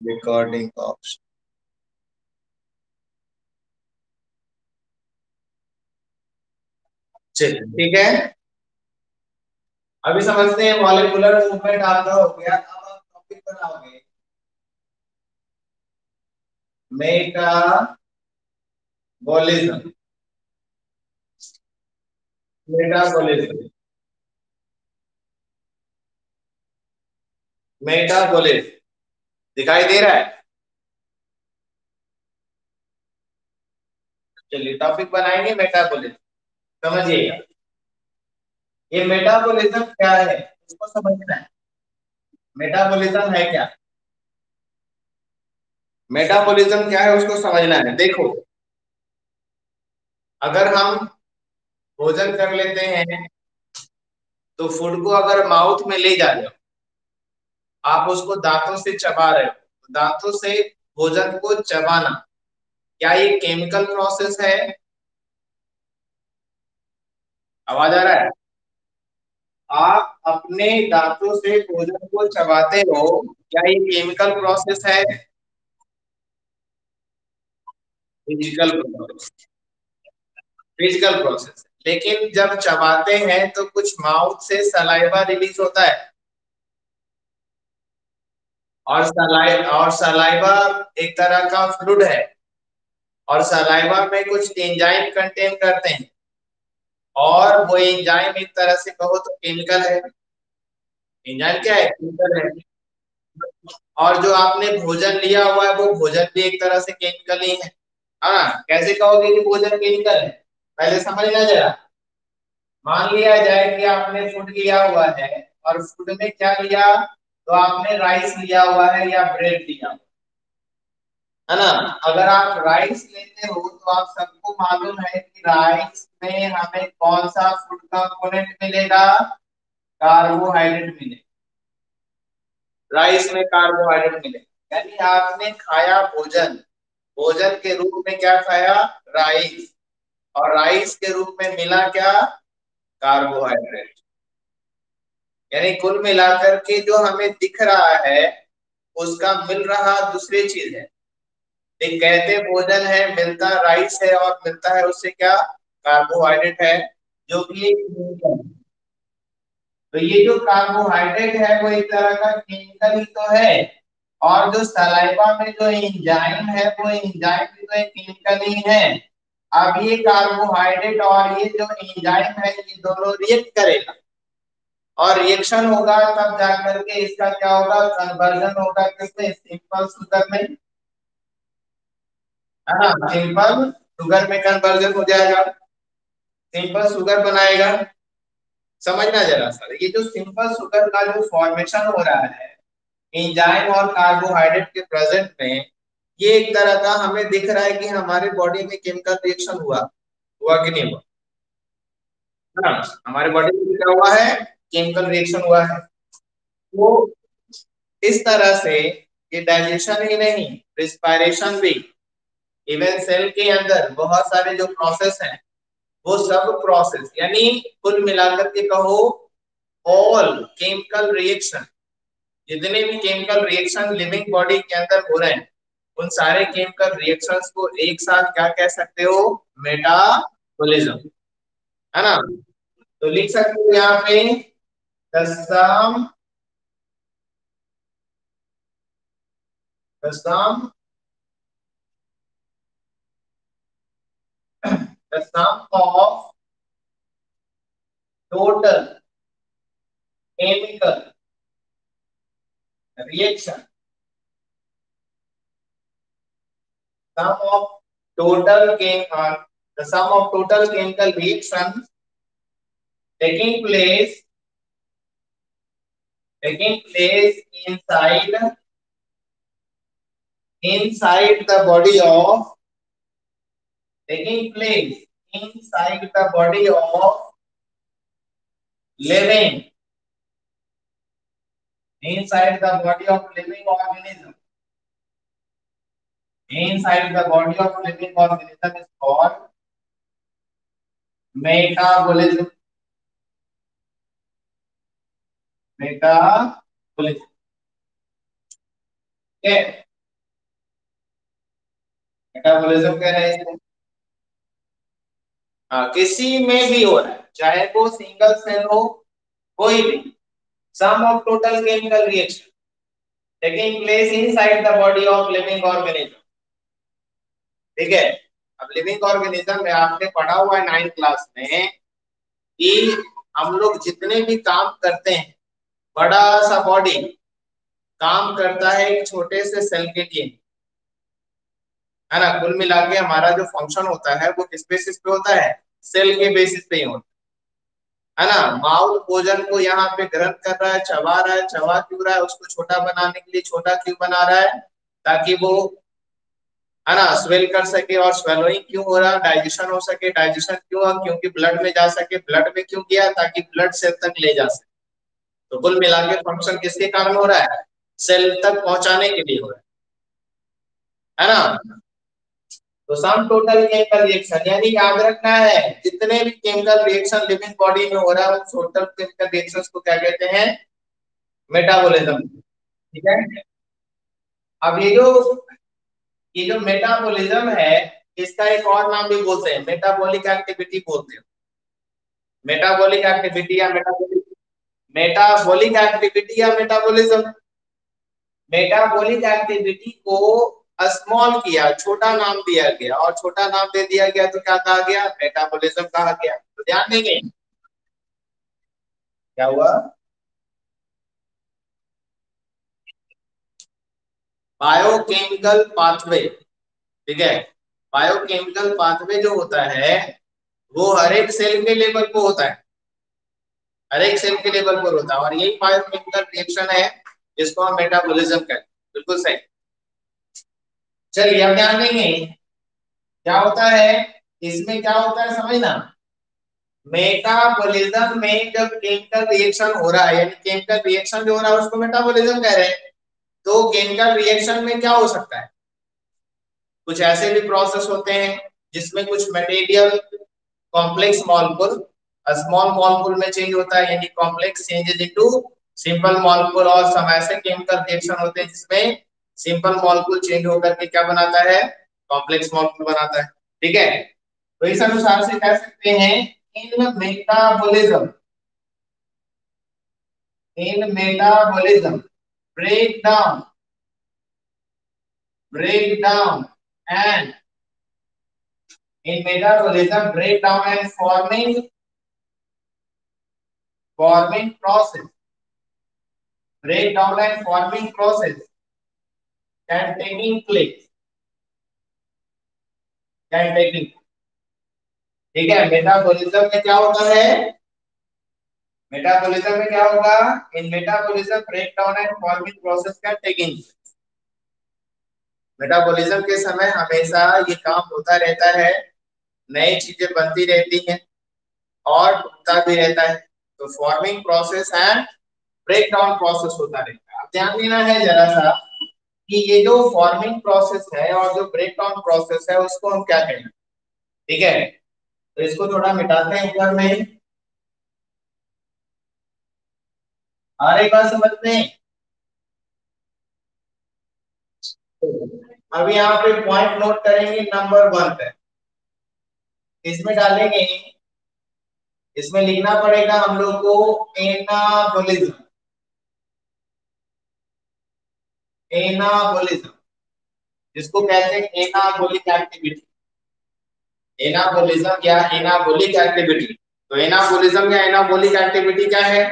recording option ठीक है। अभी समझते हैं मॉलिकुलर मूवमेंट आपका हो गया। अब आप टॉपिक बनाओगे। मेटाबॉलिज्म मेटाबॉलिज्म मेटाबॉलिज्म दिखाई दे रहा है। चलिए टॉपिक बनाएँगे मेटाबॉलिज्म समझिएगा ये मेटाबॉलिज्म क्या है? उसको समझना है। मेटाबॉलिज्म है क्या? मेटाबॉलिज्म क्या है, उसको समझना है। देखो, अगर हम भोजन कर लेते हैं तो फ़ूड को अगर माउथ में ले जा रहे हो आप उसको दांतों से चबा रहे हो। दांतों से भोजन को चबाना, क्या ये केमिकल प्रोसेस है? आवाज़ आ रहा है? आप अपने दांतों से भोजन को चबाते हो, क्या ये केमिकल प्रोसेस है? फ़िज़िकल प्रोसेस फ़िज़िकल प्रोसेस लेकिन जब चबाते हैं तो कुछ माउथ से सलाइवा रिलीज़ होता है। और सलाई और सलाइवा एक तरह का फ्लूड है। और सलाइवा में कुछ एंजाइम कंटेन करते हैं। और वो एंजाइम एक तरह से कहो तो केमिकल है। एंजाइम क्या है? केमिकल है। और जो आपने भोजन लिया हुआ है, वो भोजन भी एक तरह से केमिकल ही है। हाँ कैसे कहोगे कि भोजन केमिकल है? पहले समझना जरा मान लिया जाए कि आपने फ़ूड लिया हुआ है, और फ़ूड में क्या लिया? तो आपने राइस लिया हुआ है या ब्रेड लिया है? ना? अगर आप राइस लेते हो तो आप सबको मालूम है कि राइस में हमें कौन सा फ़ूड कंपोनेंट मिलेगा? कार्बोहाइड्रेट मिलेगा। राइस में कार्बोहाइड्रेट मिलेगा। यानी आपने खाया भोजन। भोजन के रूप में क्या खाया? राइस और राइस के रूप में मिला क्या? कार्बोहाइड्रेट यानी कुल मिलाकर के जो हमें दिख रहा है, उसका मिल रहा दूसरी चीज़ है। एक कहते भोजन है, मिलता राइस है और मिलता है उससे क्या? कार्बोहाइड्रेट है, जो कि तो ये जो कार्बोहाइड्रेट है, वो एक तरह का केमिकल ही तो है। और जो सलाइवा में जो इंजाइम है, वो इंजाइम भी तो एक केमिकल ही है। अब ये कार्बोहाइड्रेट और ये जो इंजाइम है, ये दोनों रिएक्ट करेगा। और रिएक्शन होगा तब जाकर के इसका क्या होगा? कन्वर्जन होगा किसमें सिंपल शुगर में। है ना? सिंपल शुगर में कन्वर्जन हो जाएगा। सिंपल शुगर बनाएगा। समझना जरा सर ये जो सिंपल शुगर का जो फॉर्मेशन हो रहा है इंजाइम और कार्बोहाइड्रेट के प्रेजेंट में ये एक तरह का हमें दिख रहा है कि हमारे बॉडी में केमिकल रिएक्शन हुआ हुआ कि नहीं हुआ? हाँ, हमारे बॉडी में क्या हुआ है? केमिकल रिएक्शन हुआ है। तो इस तरह से ये डाइजेशन ही नहीं रिस्पायरेशन भी इवन सेल के अंदर बहुत सारे जो प्रोसेस हैं, वो सब प्रोसेस यानी कुल मिलाकर के कहो ऑल केमिकल रिएक्शन जितने भी केमिकल रिएक्शन लिविंग बॉडी के अंदर हो रहे हैं, उन सारे केमिकल रिएक्शंस को एक साथ क्या कह सकते हो? मेटाबॉलिज्म है ना? तो लिख सकते हो यहाँ पे the sum the sum the sum of total chemical reaction. Sum of total chem uh, the sum of total chemical reactions taking place taking place inside inside the body of taking place inside the body of living. Inside the body of living organism. Inside the body of living organism is called metabolism metabolism metabolism कह रहे हैं हाँ किसी में भी हो रहा है, चाहे वो सिंगल सेल हो, कोई भी sum of total chemical reaction taking place inside the body of living organism ठीक है? अब लिविंग ऑर्गेनिज्म में आपने पढ़ा हुआ है नाइन्थ क्लास में कि हम लोग जितने भी काम करते हैं बड़ा सा बॉडी काम करता है एक छोटे से सेल के लिए। है ना? कुल मिला के हमारा जो फ़ंक्शन होता है वो किस बेसिस पे होता है? सेल के बेसिस पे ही होता है। ना? माउथ भोजन को यहाँ पे ग्रहण कर रहा है, चबा रहा है, चबा क्यों रहा है? उसको छोटा बनाने के लिए छोटा क्यों बना रहा है? ताकि वो, है ना स्वेल कर सके और स्वेलोइंग क्यों हो रहा? डाइजेशन हो सके। डाइजेशन क्यों क्योंकि ब्लड में जा सके। ब्लड में क्यों गया ताकि ब्लड सेल तक ले जा सके। तो कुल मिला के फ़ंक्शन किसके कारण हो रहा है? सेल तक पहुँचाने के लिए हो रहा है। है ना? तो सम टोटल केमिकल रिएक्शन यानी याद रखना है, जितने भी केमिकल रिएक्शन लिविंग बॉडी में हो रहा है टोटल केमिकल रिएक्शंस को क्या कहते हैं? मेटाबॉलिज्म ठीक है? अब ये जो ये जो मेटाबॉलिज्म है, इसका एक और नाम भी बोलते हैं मेटाबॉलिक एक्टिविटी बोलते हैं। मेटाबॉलिक एक्टिविटी या मेटाबॉलिक मेटाबॉलिक एक्टिविटी या मेटाबॉलिज्म मेटाबॉलिक एक्टिविटी को स्मॉल किया, छोटा नाम दिया गया। और छोटा नाम दे दिया गया तो क्या कहा गया? मेटाबॉलिज्म कहा गया। तो ध्यान देंगे। क्या हुआ? बायोकेमिकल पाथवे ठीक है? बायोकेमिकल पाथवे जो होता है, वो हर एक सेल के लेवल पर होता है। हर एक सेल के लेवल पर होता है और यही बायोकेमिकल रिएक्शन है, जिसको हम मेटाबॉलिज्म कहते हैं। बिल्कुल सही। चलिए, अब ध्यान देंगे। क्या होता है? इसमें क्या होता है समझना? मेटाबॉलिज्म में जब केमिकल रिएक्शन हो रहा है, यानी केमिकल रिएक्शन जो हो रहा है, उसको मेटाबॉलिज्म कह रहे हैं। तो केमिकल रिएक्शन में क्या हो सकता है? कुछ ऐसे भी प्रोसेस होते हैं जिसमें कुछ material complex molecule small molecule में चेंज होता है, यानी complex changes into simple molecule और some ऐसे केमिकल रिएक्शन होते हैं, जिसमें सिंपल मॉलिक्यूल चेंज होकर के क्या बनाता है? कॉम्प्लेक्स मॉलिक्यूल बनाता है। ठीक है? तो इस अनुसार से कह सकते हैं in metabolism in metabolism break down break down and in metabolism break down and forming forming process. Break down and forming process. Can taking place. Can taking ठीक है मेटाबॉलिज्म में क्या होता है? मेटाबॉलिज्म में क्या होगा? In metabolism break down and forming process का टेकिंग मेटाबॉलिज्म के समय हमेशा ये काम होता रहता है, नई चीज़ें बनती रहती हैं और टूटता भी रहता है। तो forming process and break down process होता रहेगा अब ध्यान देना है जरा सा कि ये जो फॉर्मिंग प्रोसेस है और जो ब्रेक डाउन प्रोसेस है, उसको हम क्या कहें ठीक है? तो इसको थोड़ा मिटाते हैं ऊपर में। आ बात समझ में अब यहाँ पे पॉइंट नोट करेंगे नंबर वन पे। इसमें डालेंगे इसमें लिखना पड़ेगा हम लोग को एनाबोलिज्म। एनाबोलिज्म। जिसको कहते हैं एनाबोलिक एक्टिविटी एनाबोलिज्म या एनाबोलिक एक्टिविटी तो एनाबोलिज्म या एनाबोलिक एक्टिविटी क्या है?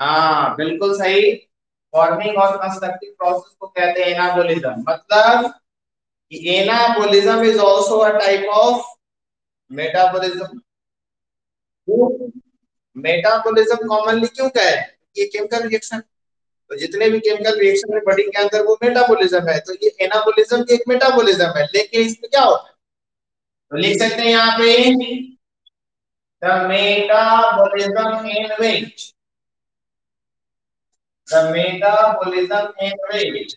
हाँ बिल्कुल सही। फॉर्मिंग और कंस्ट्रक्टिव प्रोसेस को कहते हैं एनाबोलिज्म। मतलब anabolism is also a type of metabolism metabolism commonly क्यों कहे ये केमिकल रिएक्शन तो जितने भी केमिकल रिएक्शन है बॉडी के अंदर वो मेटाबॉलिज्म है। तो ये एनाबोलिज्म एक मेटाबॉलिज्म है। लेकिन इसमें क्या होता है? तो लिख सकते हैं यहाँ पे। The metabolism in which the metabolism in which?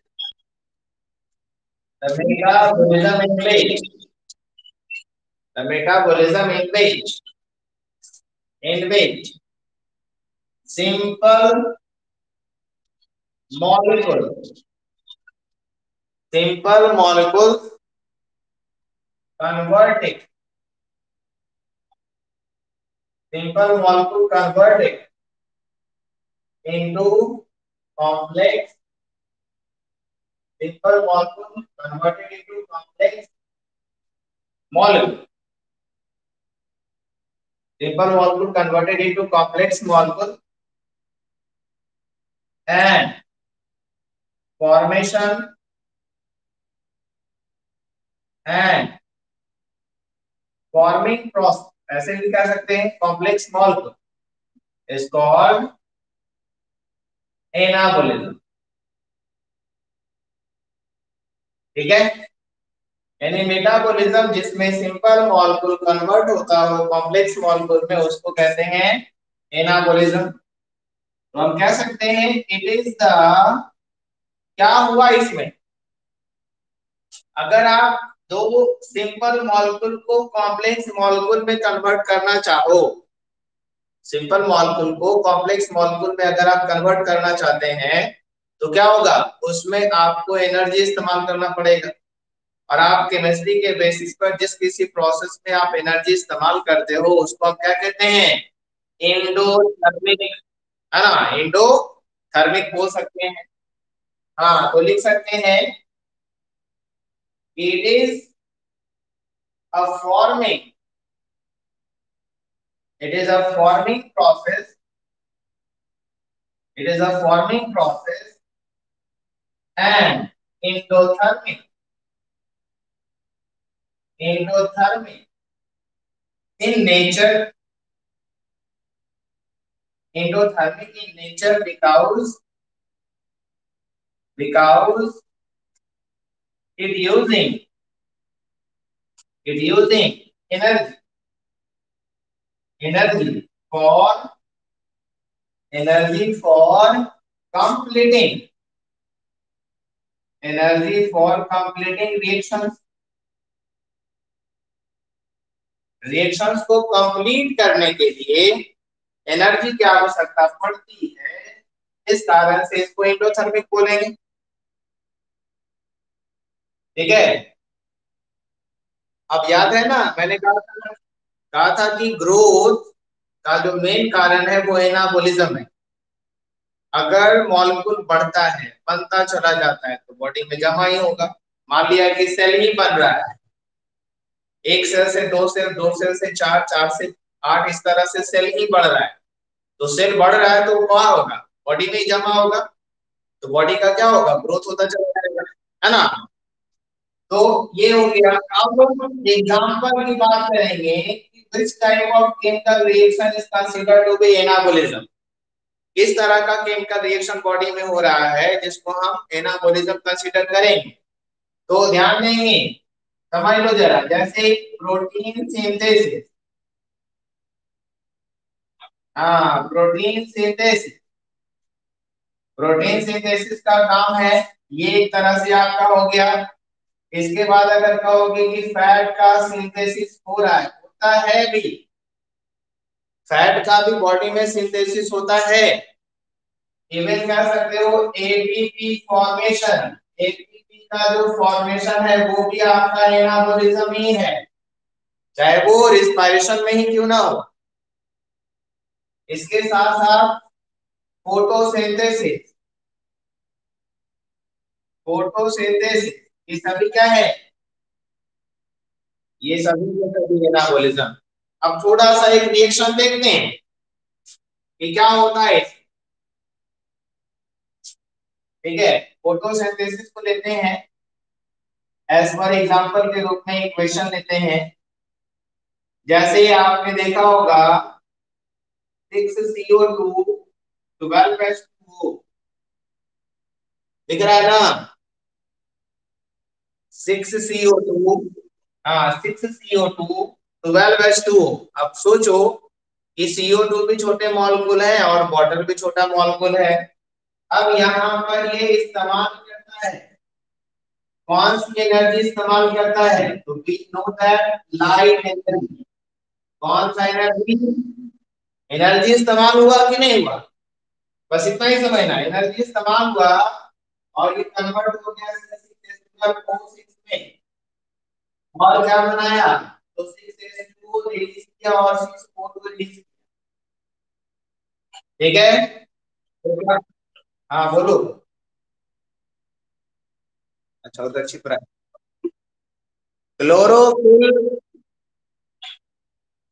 The metabolism in which? The metabolism in which in which simple molecule simple molecules converting simple molecule converting into complex simple molecule converted into complex molecule simple molecule converted into complex molecule and formation and forming process ऐसे भी कह सकते हैं complex molecule is called anabolism ठीक है यानी metabolism जिसमें simple molecule convert होता हो कॉम्प्लेक्स मॉलिक्यूल में उसको कहते हैं एनाबोलिज्म तो हम कह सकते हैं इट इज़ द क्या हुआ इसमें? अगर आप दो सिंपल मॉलिक्यूल को कॉम्प्लेक्स मॉलिक्यूल में कन्वर्ट करना चाहो सिंपल मॉलिक्यूल को कॉम्प्लेक्स मॉलिक्यूल में अगर आप कन्वर्ट करना चाहते हैं तो क्या होगा? उसमें आपको एनर्जी इस्तेमाल करना पड़ेगा। और आप केमिस्ट्री के बेसिस पर जिस किसी प्रोसेस में आप एनर्जी इस्तेमाल करते हो, उसको हम क्या कहते हैं? इंडोथर्मिक है ना? इंडो थर्मिक बोल सकते हैं। हाँ तो लिख सकते हैं। It is a forming it is a forming process it is a forming process and endothermic endothermic in nature endothermic in nature because because it using it using energy energy for energy for completing energy for completing reactions reactions को complete करने के लिए energy की आवश्यकता पड़ती है। इस कारण से इसको इंडोथर्मिक बोलेंगे। ठीक है? अब याद है ना, मैंने कहा था कहा था कि ग्रोथ का जो मेन कारण है वो एनाबोलिज्म है। अगर मॉलिक्यूल बढ़ता है, बनता चला जाता है तो बॉडी में जमा ही होगा। मान लिया कि सेल ही बन रहा है। एक सेल से दो सेल दो सेल से चार चार से आठ इस तरह से सेल ही बढ़ रहा है। तो सेल बढ़ रहा है तो क्या होगा? बॉडी में ही जमा होगा। तो बॉडी का क्या होगा? ग्रोथ होता चला जाएगा, है ना? तो ये हो गया। अब एग्जांपल की बात करेंगे which type of chemical reaction is considered to be anabolism? किस तरह का केमिकल रिएक्शन बॉडी में हो रहा है, जिसको हम एनाबोलिज्म कंसीडर करेंगे? तो ध्यान देंगे समझ लो जरा, जैसे प्रोटीन सिंथेसिस हाँ प्रोटीन सिंथेसिस प्रोटीन सिंथेसिस का काम है, ये एक तरह से आपका हो गया। इसके बाद अगर कहोगे कि फैट का सिंथेसिस हो रहा है, होता है भी। फैट का भी बॉडी में सिंथेसिस होता है। इवन कह सकते हो एटीपी फॉर्मेशन एटीपी का जो फॉर्मेशन है, वो भी आपका एनाबोलिज्म ही है। चाहे वो रिस्पायरेशन में ही क्यों ना हो। इसके साथ साथ फोटोसिंथेसिस फोटोसिंथेसिस ये सभी क्या है? ये सभी के सभी एनाबोलिज्म अब थोड़ा सा एक रिएक्शन देखते हैं कि क्या होता है। ठीक है? फोटोसिंथेसिस को लेते हैं। एज पर एग्जांपल के रूप में एक क्वेश्चन लेते हैं। जैसे आपने देखा होगा six CO two twelve H two दिख रहा है ना? सिक्स सीओ टू हाँ six CO two twelve H two अब सोचो कि सीओ टू भी छोटे मॉलिक्यूल है और वाटर भी छोटा मॉलिक्यूल है। अब यहाँ पर ये इस्तेमाल करता है। कौन सी एनर्जी इस्तेमाल करता है? तो we know that light energy कौन सा एनर्जी? एनर्जी इस्तेमाल हुआ कि नहीं हुआ? बस इतना ही समझना। एनर्जी इस्तेमाल हुआ और ये कन्वर्ट हो गया में। और क्या बनाया? तो रिलीज़ किया और सिक्स को रिलीज़ किया। ठीक है? हाँ बोलो। अच्छा उधर अच्छी रहा है क्लोरोफिल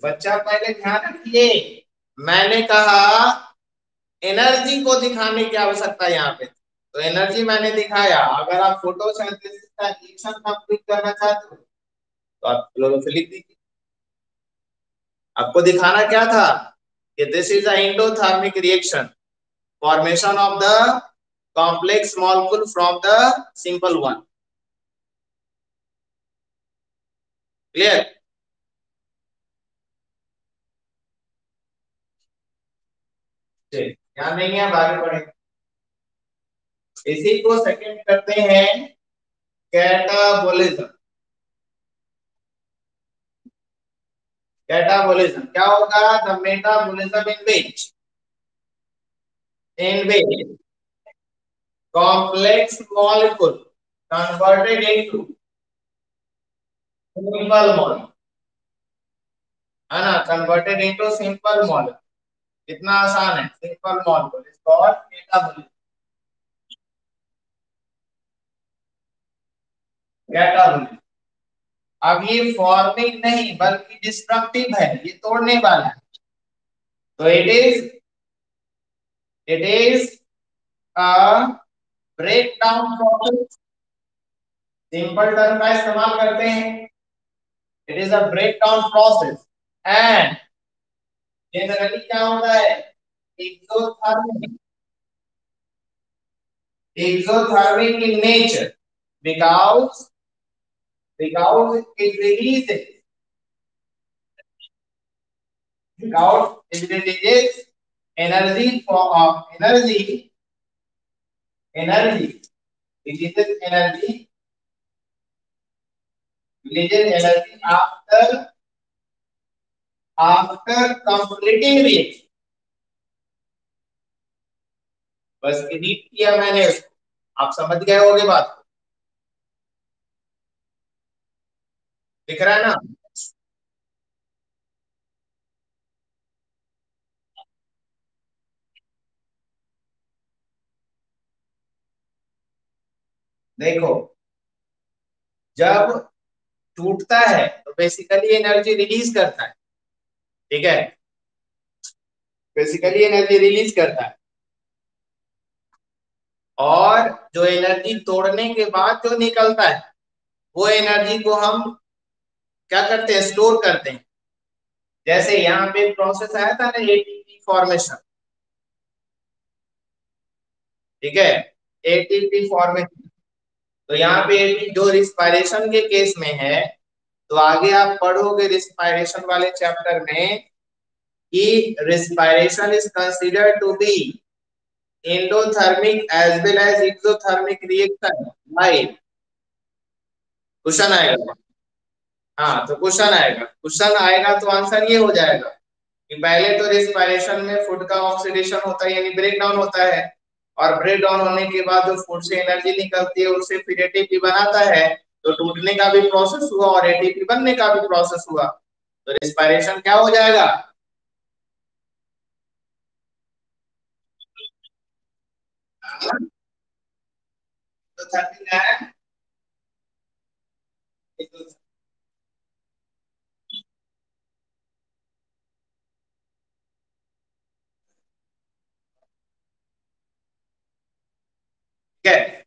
बच्चा पहले ध्यान रखिए। मैंने कहा, एनर्जी को दिखाने की आवश्यकता यहाँ पे। तो एनर्जी मैंने दिखाया। अगर आप फ़ोटो कंप्लीट करना चाहते हो तो आप क्लोरोफिल लिख दीजिए। आपको दिखाना क्या था? कि this is a reaction formation of the complex molecule from the simple one clear ध्यान देंगे आप आगे बढ़ेंगे इसी को सेकंड करते हैं कैटाबोलिज्म कैटाबोलिज्म क्या होगा? The metabolism in which in which complex molecule converted into simple molecule. है ना कन्वर्टेड इनटू सिंपल मॉलिक्यूल कितना आसान है simple molecule is called metabolism catabolism अब ये फॉर्मिंग नहीं, बल्कि डिस्ट्रक्टिव है, ये तोड़ने वाला है। तो it is it is a break down simple term का इस्तेमाल करते हैं। It is a break process and generally क्या होता है? Exothermic exothermic in nature because because it releases because it releases energy for uh, energy energy releases energy releases energy after after completing reaction बस edit किया मैंने आप समझ गए होगे बात दिख रहा है ना देखो, जब टूटता है तो बेसिकली एनर्जी रिलीज़ करता है। ठीक है? बेसिकली एनर्जी रिलीज़ करता है। और जो एनर्जी तोड़ने के बाद जो निकलता है, वो एनर्जी को हम क्या करते हैं? स्टोर करते हैं। जैसे यहाँ पे प्रोसेस आया था ना एटीपी फॉर्मेशन ठीक है? एटीपी फॉर्मेशन तो यहाँ पे जो रिस्पायरेशन के केस में है तो आगे आप पढ़ोगे रिस्पायरेशन वाले चैप्टर में कि respiration is considered to be endothermic as well as exothermic reaction right question आएगा। हाँ तो क्वेश्चन आएगा। क्वेश्चन आएगा तो आंसर ये हो जाएगा कि पहले तो रिस्पायरेशन में फ़ूड का ऑक्सीडेशन होता है, यानी ब्रेक डाउन होता है। और ब्रेक डाउन होने के बाद जो फ़ूड से एनर्जी निकलती है, उससे फिर एटीपी बनाता है तो टूटने का भी प्रोसेस हुआ और एटीपी बनने का भी प्रोसेस हुआ। तो रिस्पायरेशन क्या हो जाएगा? तो है है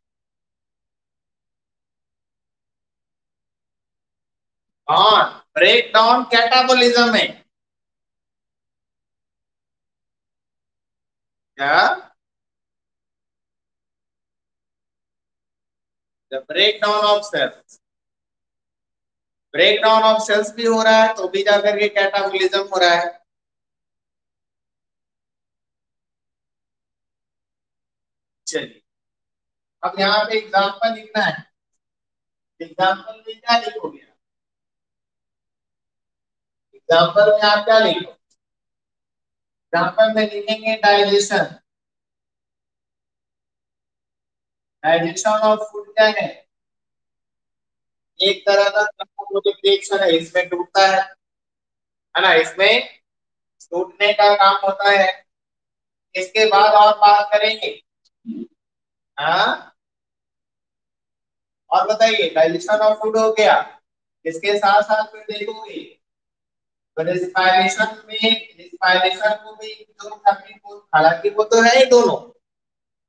on. Breakdown catabolism में. क्या? The breakdown of cells breakdown of cells भी हो रहा है तो भी जाकर के कैटाबोलिज्म हो रहा है चलिए अब यहाँ पे एग्ज़ाम्पल लिखना है। एग्ज़ाम्पल में क्या लिखोगे एग्ज़ाम्पल में आप क्या लिखो एग्ज़ाम्पल में लिखेंगे डाइजेशन डाइजेशन ऑफ़ फ़ूड क्या है? एक तरह का रिएक्शन है, इसमें टूटता है। है ना, इसमें टूटने का काम होता है। इसके बाद और बात करेंगे। हाँ? और बताइए डाइजेशन ऑफ़ फ़ूड हो गया। इसके साथ साथ फिर देखोगे? तो रिस्पायरेशन में रिस्पायरेशन को भी हालाँकि वो तो है ही दोनों।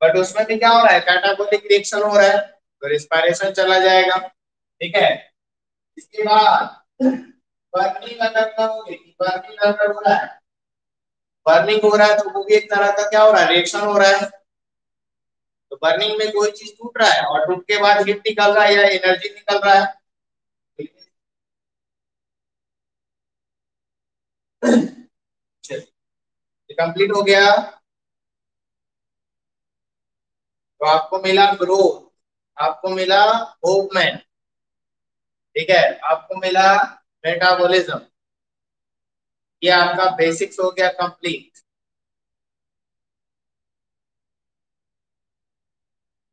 बट उसमें भी क्या हो रहा है? कैटाबोलिक रिएक्शन हो रहा है तो रिस्पायरेशन चला जाएगा। ठीक है? इसके बाद बर्निंग अगर करोगे बर्निंग अगर हो रहा है? बर्निंग हो रहा है तो वो भी एक तरह का क्या हो रहा है? रिएक्शन हो रहा है। तो बर्निंग में कोई चीज़ टूट रहा है और टूट के बाद हीट निकल रहा है या एनर्जी निकल रहा है? चलिए कंप्लीट हो गया। तो आपको मिला ग्रोथ आपको मिला मूवमेंट ठीक है? आपको मिला मेटाबॉलिज्म ये आपका बेसिक्स हो गया कंप्लीट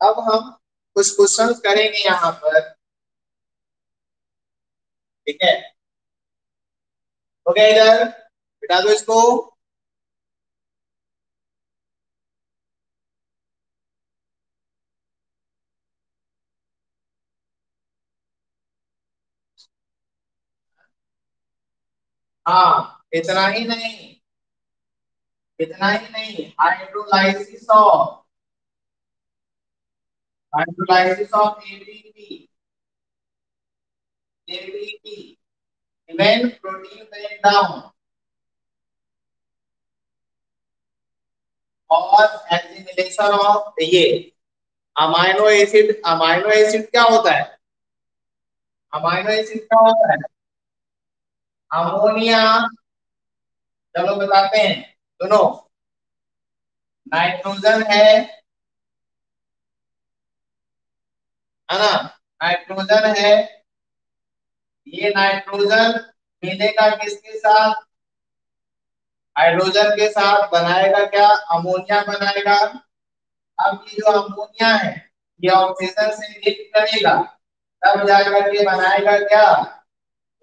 अब हम कुछ क्वेश्चन करेंगे यहाँ पर। ठीक है? गया इधर बिटा दो इसको। हाँ इतना ही नहीं। इतना ही नहीं। Hydrolysis of hydrolysis of ADP ADP when protein break down. और एसिमिलेशन ऑफ़ ये अमाइनो एसिड अमाइनो एसिड क्या होता है? अमाइनो एसिड क्या होता है? अमोनिया चलो बताते हैं। सुनो। नाइट्रोजन है। है ना? नाइट्रोजन है। ये नाइट्रोजन मिलेगा किसके साथ? हाइड्रोजन के साथ बनाएगा क्या? अमोनिया बनाएगा। अब ये जो अमोनिया है, ये ऑक्सीजन से रिएक्ट करेगा। तब जाकर के बनाएगा क्या?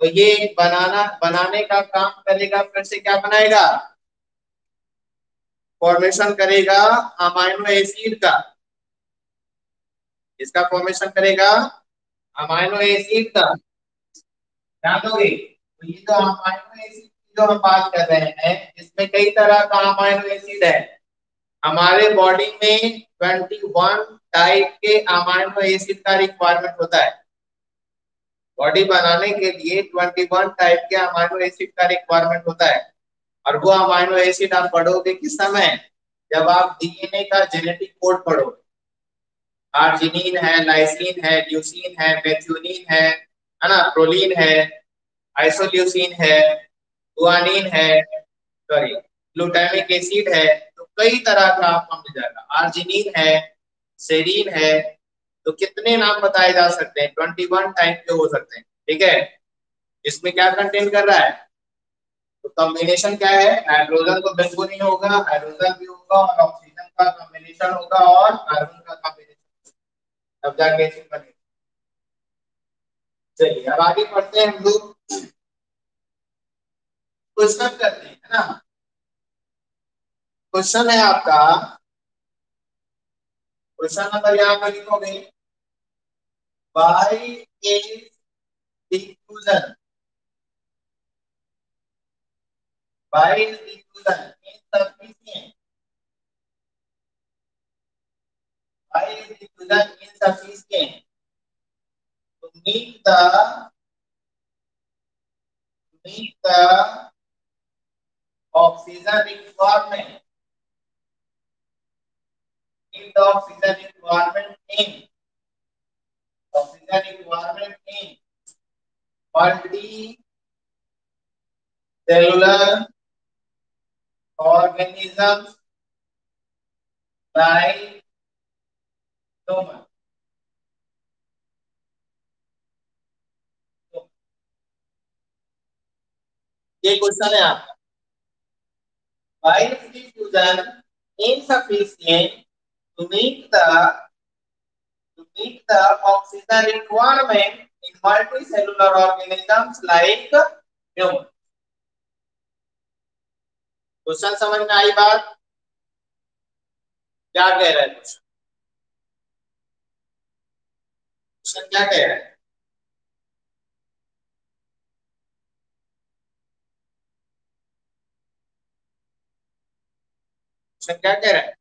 तो ये बनाना, बनाने का काम करेगा, फिर से क्या बनाएगा? फॉर्मेशन करेगा अमाइनो एसिड का। इसका फॉर्मेशन करेगा? अमाइनो एसिड का। ध्यान तो ये जो अमाइनो एसिड की जो हम बात कर रहे हैं, इसमें कई तरह का अमाइनो एसिड है। हमारे बॉडी में 21 टाइप के अमाइनो एसिड का रिक्वायरमेंट होता है। बॉडी बनाने के लिए 21 टाइप के अमाइनो एसिड का रिक्वायरमेंट होता है। और वो अमाइनो एसिड आप पढ़ोगे किस समय? जब आप डीएनए का जेनेटिक कोड पढ़ोगे। आर्जिनिन है लाइसिन है ल्यूसिन है मेथ्यूनिन है है ना? प्रोलीन है आइसोल्यूसिन है गुआनिन है सॉरी ग्लूटामिक एसिड है तो कई तरह का आपको मिल जाएगा। आर्जिनिन है सेरीन है तो कितने नाम बताए जा सकते हैं? ट्वेंटी वन टाइप के हो सकते हैं, ठीक है? इसमें क्या कंटेन कर रहा है? तो कॉम्बिनेशन क्या है? हाइड्रोजन तो बिल्कुल नहीं होगा हाइड्रोजन भी होगा और ऑक्सीजन का कॉम्बिनेशन होगा और कार्बन का कॉम्बिनेशन तब जाके चलिए, अब आगे पढ़ते हैं हम लोग। क्वेश्चन करते हैं ना? क्वेश्चन है आपका। क्वेश्चन नंबर यहाँ पर लिखोगे by is diffusion by is diffusion insufficient by is diffusion insufficient to meet the meet the oxygen requirement meet the oxygen requirement in oxygen requirement in multi cellular organisms like ये question है आपका is diffusion insufficient to meet the to meet the oxygen requirement in multicellular organisms like human question समझ में आई बात क्या कह रहा है क्वेश्चन क्वेश्चन क्या कह रहा है? क्वेश्चन क्या कह रहा है?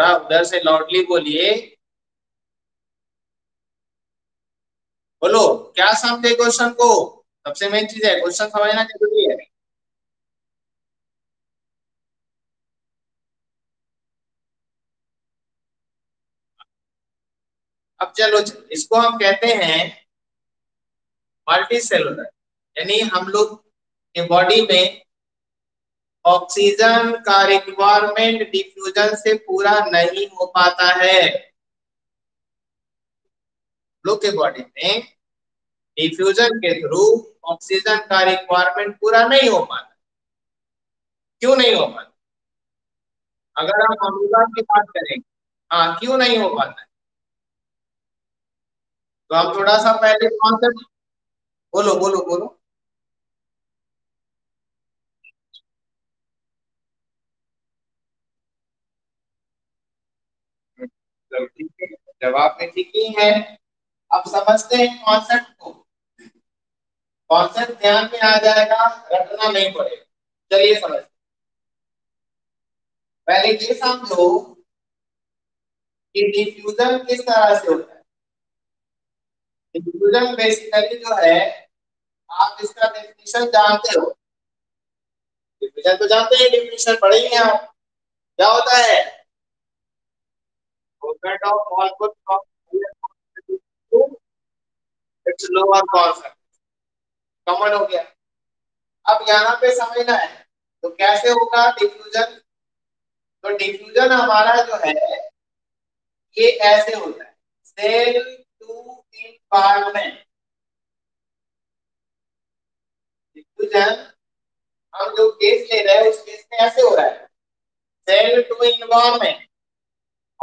थोड़ा उधर से लाउडली बोलिए बोलो, क्या समझे क्वेश्चन को? सबसे मेन चीज़ है क्वेश्चन समझना ज़रूरी है। अब चलो, इसको हम कहते हैं मल्टी सेलुलर यानी हम लोग के बॉडी में ऑक्सीजन का रिक्वायरमेंट डिफ्यूजन से पूरा नहीं हो पाता है। के बॉडी में डिफ्यूजन के थ्रू ऑक्सीजन का रिक्वायरमेंट पूरा नहीं हो पाता। क्यों नहीं हो पाता? अगर हम अमूला की बात करें हाँ क्यों नहीं हो पाता? तो हम थोड़ा सा पहले कॉन्सेप्ट बोलो बोलो बोलो। जवाब में ठीक ही। है, अब समझते हैं कॉन्सेप्ट को। कॉन्सेप्ट ध्यान में आ जाएगा, रटना नहीं पड़ेगा। चलिए समझ पहले ये समझो कि डिफ्यूजन किस तरह से होता है। डिफ्यूजन बेसिकली जो है, आप इसका डेफिनेशन जानते हो। डिफ्यूजन तो जानते हैं डेफिनेशन पढ़ेंगे आप। क्या होता है? Movement of molecule from to its lower common हो गया। अब यहाँ पे समझना है। तो कैसे होगा डिफ्यूजन तो डिफ्यूजन हमारा जो है, ये ऐसे होता है। सेल टू इन्वायरमेंट डिफ्यूजन हम जो केस ले रहे हैं, उस केस में ऐसे हो रहा है। सेल टू इन्वायरमेंट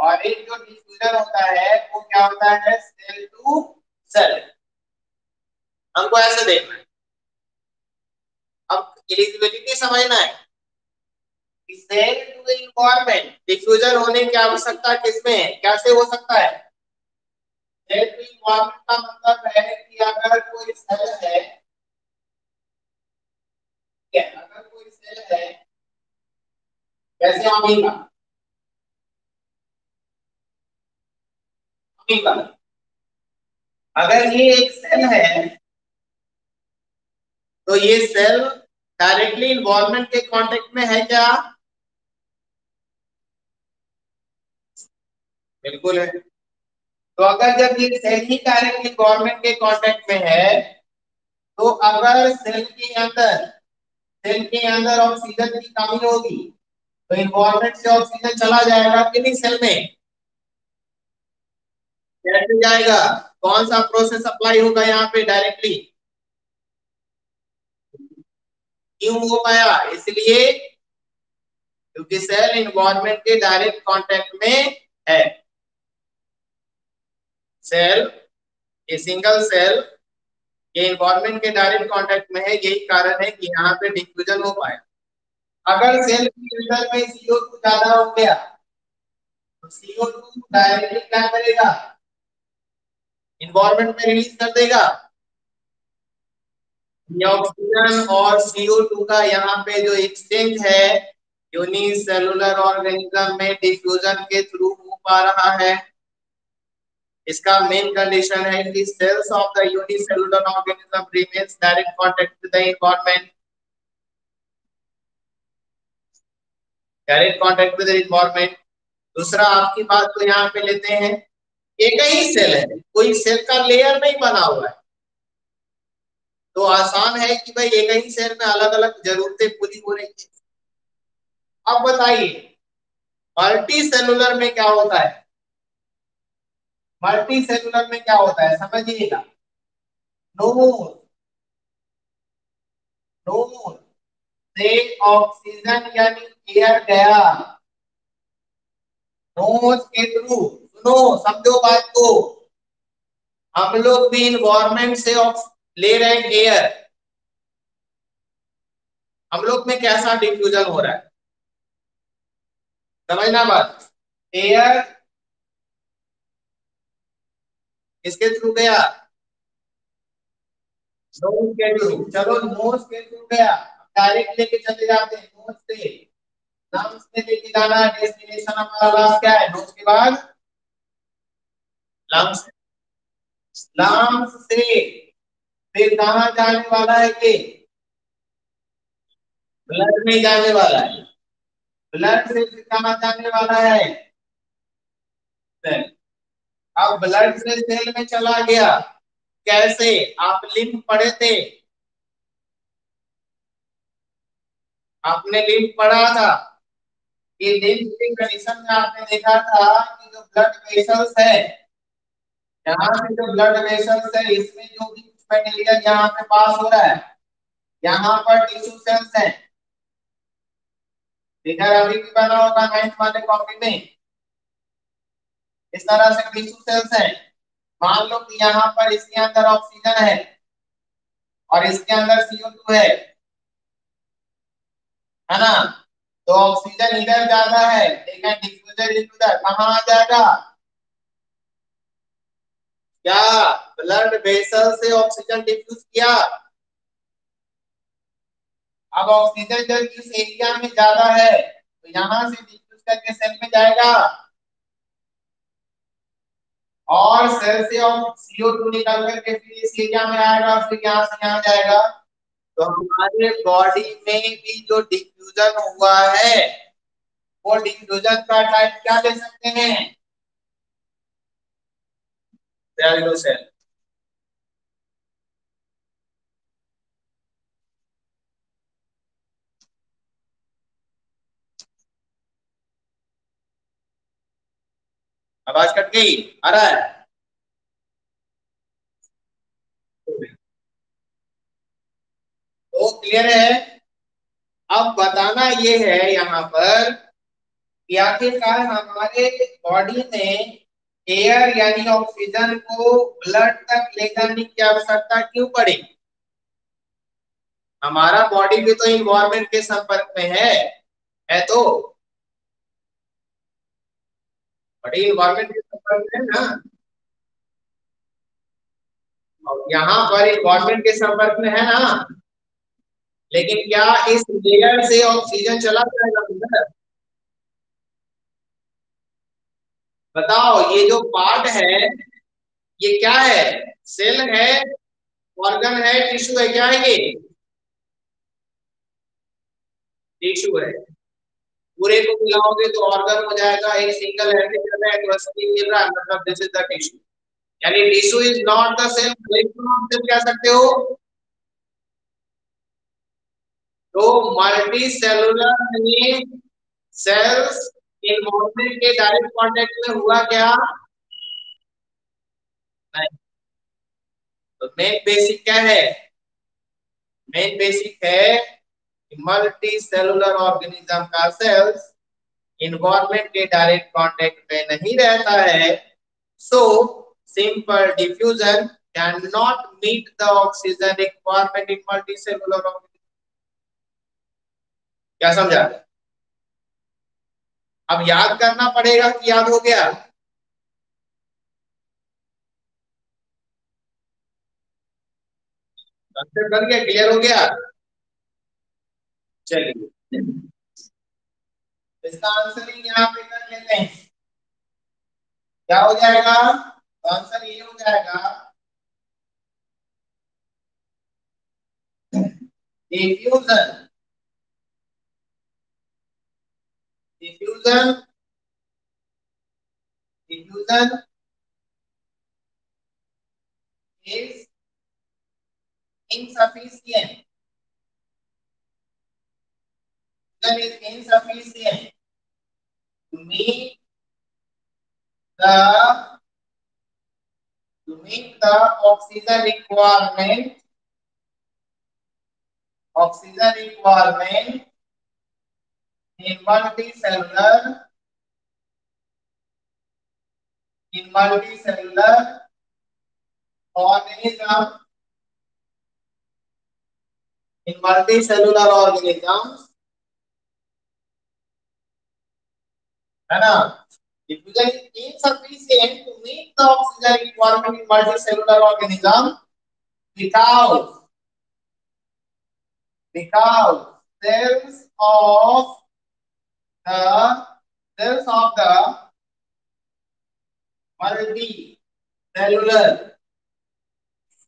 और एक जो डिफ्यूजन होता है, वो क्या होता है? सेल टू सेल हमको ऐसे देखना अब इलिजिबिलिटी समझना है। सेल टू इन्वायरमेंट डिफ्यूजन होने की आवश्यकता किसमें है? कैसे हो सकता है? सेल टू इन्वायरमेंट का मतलब है कि अगर कोई सेल है अगर कोई सेल है, जैसे अमीबा अगर ये एक सेल है तो ये सेल डायरेक्टली इन्वॉल्वमेंट के कांटेक्ट में है क्या? बिल्कुल है। तो अगर जब ये सेल ही डायरेक्टली गवर्नमेंट के कांटेक्ट में है तो अगर सेल के अंदर सेल के अंदर ऑक्सीजन की कमी होगी तो इन्वॉल्वमेंट से ऑक्सीजन चला जाएगा कि नहीं सेल में। कैसे जाएगा? कौन सा प्रोसेस अप्लाई होगा यहाँ पे डायरेक्टली क्यों हो पाया? इसलिए क्योंकि सेल इन्वायरमेंट के डायरेक्ट कांटेक्ट में है। सेल ये सिंगल सेल ये इन्वायरमेंट के डायरेक्ट कांटेक्ट में है, यही कारण है कि यहाँ पे डिफ्यूजन हो पाया। अगर सेल के अंदर में CO2 ज़्यादा हो गया तो CO2 डायरेक्टली क्या करेगा? इन्वायरमेंट में रिलीज़ कर देगा। ऑक्सीजन और CO2 का यहाँ पे जो एक्सचेंज है यूनिसेलुलर ऑर्गेनिज्म में डिफ्यूजन के थ्रू हो पा रहा है। इसका मेन कंडीशन है कि cells of the unicellular organism remains direct contact with the environment direct contact with the environment दूसरा आपकी बात को यहाँ पे लेते हैं। एक ही सेल है। कोई सेल का लेयर नहीं बना हुआ है। तो आसान है कि भाई एक ही सेल में अलग अलग जरूरतें पूरी हो रही है। अब बताइए मल्टी सेलुलर में क्या होता है? मल्टी सेलुलर में क्या होता है? समझिएगा। नोज़ नोज़ से ऑक्सीजन यानी एयर गया। नोज़ के थ्रू सुनो समझो बात को। हम लोग भी इन्वायरमेंट से ले रहे हैं एयर हम लोग में कैसा डिफ्यूजन हो रहा है? समझना बात? एयर किसके थ्रू गया? चलो नोज़ के थ्रू गया डायरेक्ट लेके चले जाते हैं नोज़ से लंग्स में लेके जाना डेस्टिनेशन हमारा लास्ट क्या है? नोज़ के बाद लंग्स लंग्स से। फिर कहा जाने वाला है कि? ब्लड में जाने वाला है। ब्लड से कहा जाने वाला है? अब ब्लड से सेल में चला गया। कैसे? आप लिंक पढ़े थे। आपने लिंक पढ़ा था। कि लिंक की कंडीशन में आपने देखा था कि जो ब्लड वेसल्स है यहाँ से जो ब्लड वेसल्स है, इसमें जो भी मटेरियल यहाँ पे पास हो रहा है। यहाँ पर टिश्यू सेल्स है। फिगर अभी भी बना होगा नाइन्थ वाले कॉपी में। इस तरह से टिश्यू सेल्स है। मान लो कि यहाँ पर इसके अंदर ऑक्सीजन है और इसके अंदर CO2 है। है ना? तो ऑक्सीजन इधर ज़्यादा है। लेकिन डिफ्यूजन इधर कहाँ आ जाएगा? क्या ब्लड वेसल से ऑक्सीजन डिफ्यूज किया? अब ऑक्सीजन जब इस एरिया में ज़्यादा है तो यहाँ से डिफ्यूज करके सेल में जाएगा। और सेल से CO2 निकल करके फिर इस एरिया में आएगा, फिर यहाँ से यहाँ जाएगा। तो हमारे बॉडी में भी जो डिफ्यूजन हुआ है, वो डिफ्यूजन का टाइप क्या ले सकते हैं? सेल आवाज़ कट गई? आ रहा है? तो क्लियर है? अब बताना ये है यहाँ पर कि आखिरकार हमारे बॉडी में एयर यानी ऑक्सीजन को ब्लड तक ले जाने की आवश्यकता क्यों पड़ी? हमारा बॉडी भी तो इन्वायरमेंट के संपर्क में है है तो। बॉडी इन्वायरमेंट के संपर्क में है ना। यहाँ पर इन्वायरमेंट के संपर्क में है ना। लेकिन क्या इस लेयर से ऑक्सीजन चला जाएगा अंदर बताओ, ये जो पार्ट है, ये क्या है? सेल है, ऑर्गन है, टिश्यू है, क्या है ये? टिश्यू है। पूरे को मिलाओगे तो ऑर्गन हो जाएगा, एक सिंगल मिल रहा है मतलब दिस इज़ द टिश्यू यानी tissue is not the cell cell कह सकते हो। तो मल्टी सेलुलर सेल्स इन्वॉल्वमेंट के डायरेक्ट कांटेक्ट में हुआ क्या? नहीं। तो मेन बेसिक क्या है? मेन बेसिक है मल्टी सेलुलर ऑर्गेनिज्म का सेल्स इन्वॉल्वमेंट के डायरेक्ट कांटेक्ट में नहीं रहता है। So simple diffusion can not meet the oxygen requirement in multi cellular organism क्या समझा? अब याद करना पड़ेगा कि याद हो गया। बन गया क्लियर हो गया? चलिए। इसका आंसर ही यहाँ पे कर लेते हैं। क्या हो जाएगा? आंसर ये हो जाएगा। Diffusion diffusion diffusion is insufficient diffusion is insufficient to meet the to meet the oxygen requirement oxygen requirement in multicellular in multicellular organism in multicellular organisms है ना diffusion is insufficient to meet the oxygen requirement in multicellular organism because because cells of the cells of the multicellular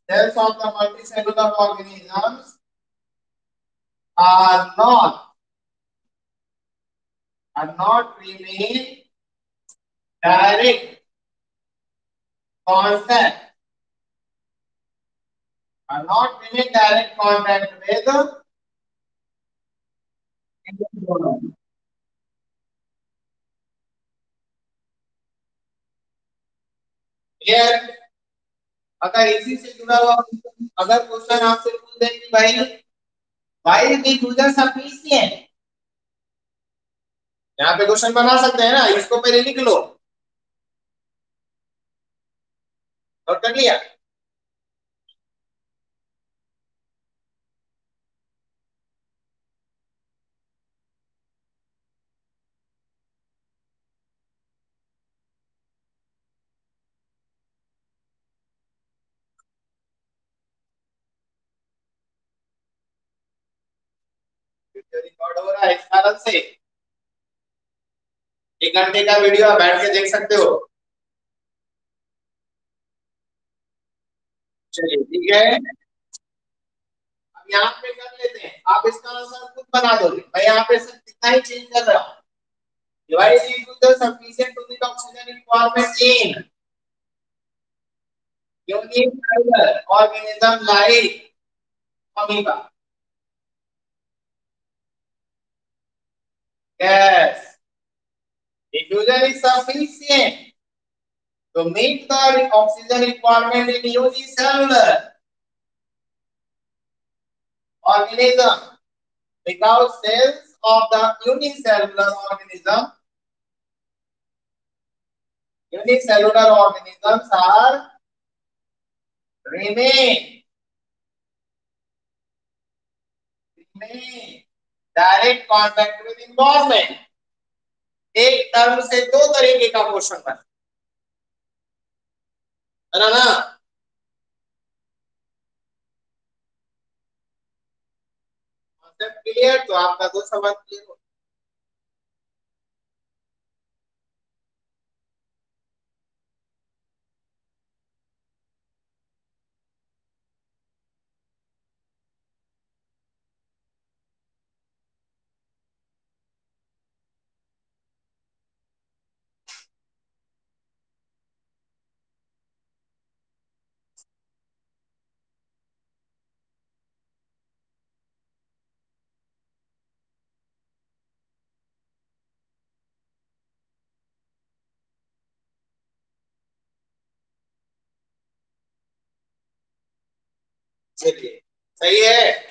cells of the multicellular organisms are not are not remain direct contact. Are not remain direct contact with clear अगर इसी से जुड़ा हुआ अगर question आपसे पूछ दे कि भाई भाई दी यूज़र्स आर पीसीएन यहाँ पे क्वेश्चन बना सकते हैं ना, इसको पहले लिख लो। और कर लिया? हो रहा है इस कारण से। एक घंटे का वीडियो आप बैठ के देख सकते हो। चलिए, ठीक है। यहाँ पे कर लेते हैं। आप इसका आंसर खुद बना दोगे मैं यहाँ पे सिर्फ़ कितना ही चेंज कर रहा हूँ। Divide into the sufficient to meet oxygen requirement in unicellular organism like amoeba yes. Diffusion is sufficient to meet the oxygen requirement in unicellular organism because cells of the unicellular organism unicellular organisms are remain remain direct contact with involvement एक term से दो तरीके का question बना। है ना clear तो आपका दो सवाल क्लियर हो। चलिए सही है?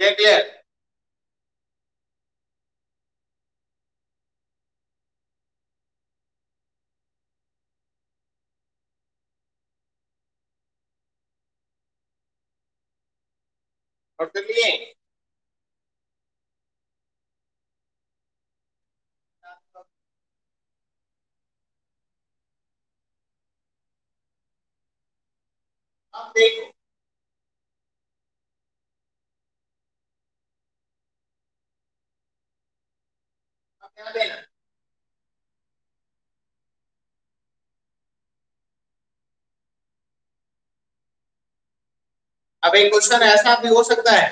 क्लियर और कर लिए देखो अब एक क्वेश्चन ऐसा भी हो सकता है।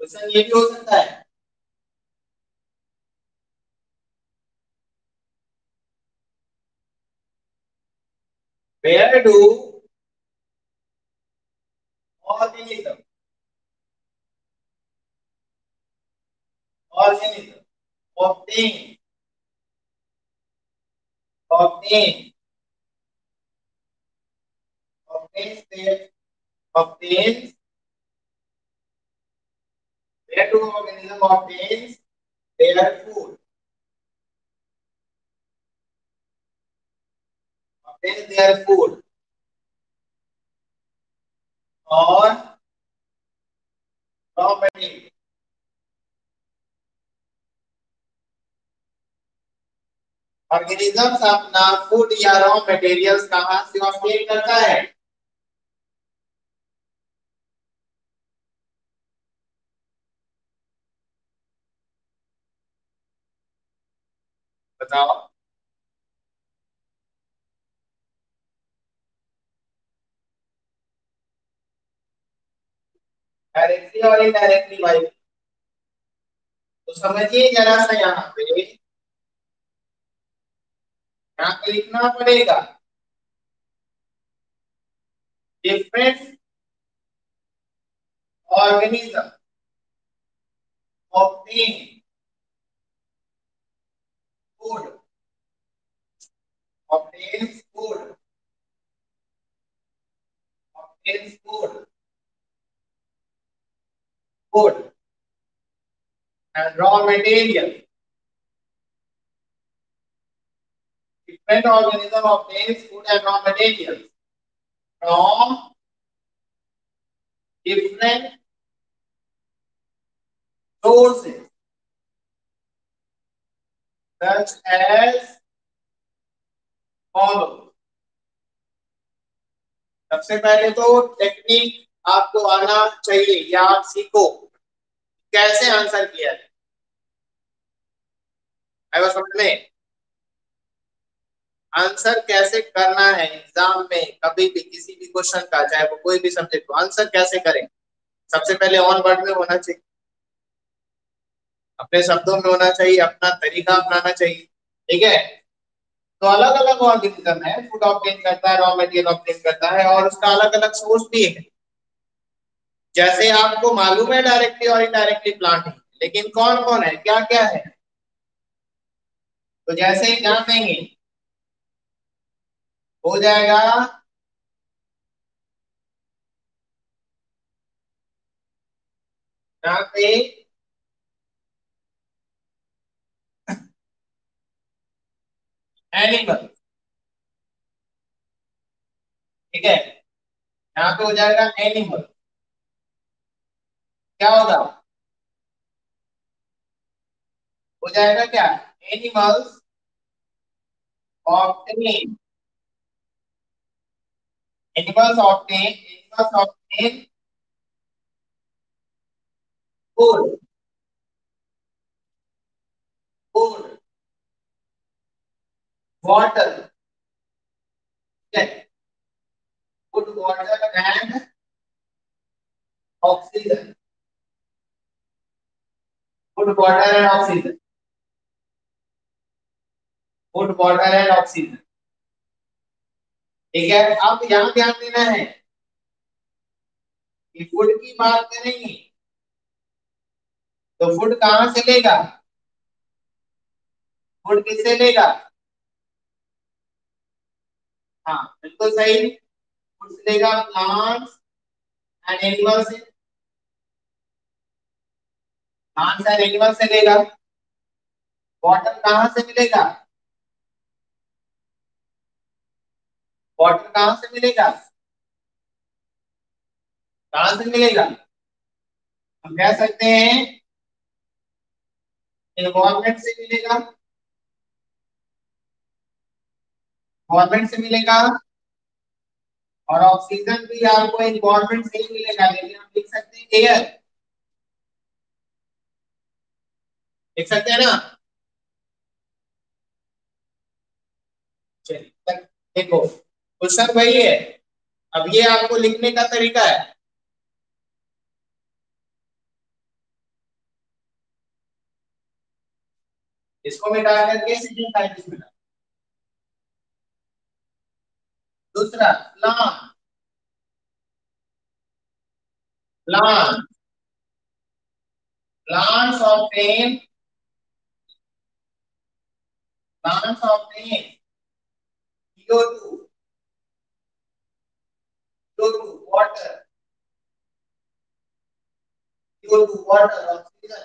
क्वेश्चन ये भी हो सकता है। where do organism organism obtain obtain obtain their obtains where do organism obtain their food obtains their food or raw material organisms अपना फ़ूड या रॉ मटेरियल्स कहाँ से ऑब्टेन करता है? बताओ। डायरेक्टली और इनडायरेक्टली भाई तो समझिए जरा सा यहाँ पे। यहाँ पे लिखना पड़ेगा। Different organism obtain food. Obtains food. Obtains food. Food and raw material different organism obtains food and raw materials from different sources such as follow सबसे पहले तो टेक्निक आपको आना चाहिए या आप सीखो। कैसे आंसर किया? है समझ में? आंसर कैसे करना है एग्ज़ाम में? कभी भी, किसी भी क्वेश्चन का, चाहे वो कोई भी सब्जेक्ट हो, आंसर कैसे करें? सबसे पहले ऑन वर्ड में होना चाहिए। अपने शब्दों में होना चाहिए, अपना तरीका अपनाना चाहिए, ठीक है? तो अलग अलग ऑर्गेनिज्म है, फ़ूड ऑप्टेन करता है रॉ मटेरियल ऑप्टेन करता है, और उसका अलग अलग सोर्स भी है। जैसे आपको मालूम है डायरेक्टली और इनडायरेक्टली प्लांट है, लेकिन कौन कौन है? क्या क्या है? तो जैसे जान देंगे, हो जाएगा यहाँ पे एनिमल ठीक है? यहाँ पे हो जाएगा एनिमल क्या होगा? हो जाएगा क्या? Animals obtain animals obtain animals obtain food food water food water and oxygen food, water and oxygen. Food, water and oxygen. ठीक है? अब यहाँ ध्यान देना है कि फ़ूड की बात करेंगे तो फ़ूड कहाँ से लेगा? फ़ूड किससे लेगा? हाँ बिल्कुल सही। से लेगा plants and animal and animal से लेगा? वाटर कहाँ से मिलेगा? वाटर कहाँ से मिलेगा? कहाँ से मिलेगा? हम कह सकते हैं इन्वायरमेंट से मिलेगा। गवर्नमेंट से मिलेगा। और ऑक्सीजन भी आपको इन्वायरमेंट से ही मिलेगा, लेकिन हम लिख सकते हैं एयर लिख सकते हैं ना? चलिए देखो, क्वेश्चन वही है। अब ये आपको लिखने का तरीका है। इसको मिटा करके सेकंड टाइप इसमें दूसरा plant plant plants obtain plants obtain CO2 CO2 water CO2 water oxygen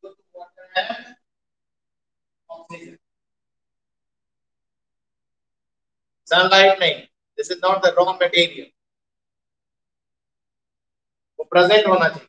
CO2 water and oxygen sunlight नहीं this is not the raw material वो प्रेजेंट होना चाहिए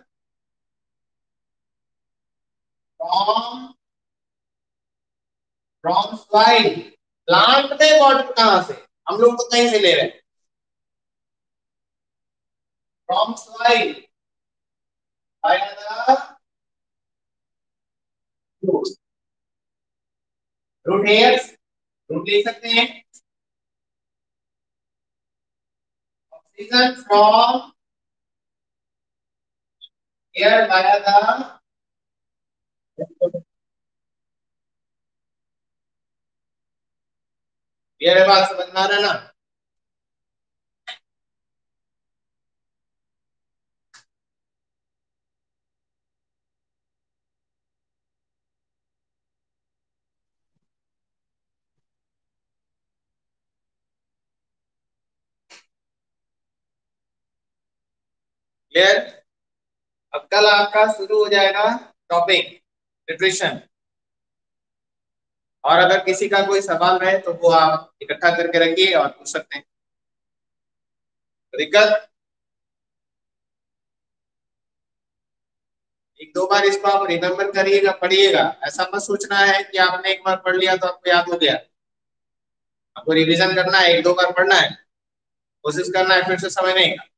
फ्रॉम फ्रॉम सॉइल प्लांट में वाटर कहाँ से? हम लोग तो कहीं से ले रहे from root root hairs root ले सकते हैं? Oxygen from air via the ये बात समझ में है ना? क्लियर अब कल आपका शुरू हो जाएगा टॉपिक न्यूट्रिशन और अगर किसी का कोई सवाल रहे तो वो आप इकट्ठा करके रखिए और पूछ सकते हैं। दिक्कत एक दो बार इसको आप रिमेम्बर करिएगा, पढ़िएगा। ऐसा मत सोचना है कि आपने एक बार पढ़ लिया तो आपको याद हो गया। आपको रिवीजन करना है, एक दो बार पढ़ना है। कोशिश करना है, फिर से समझने का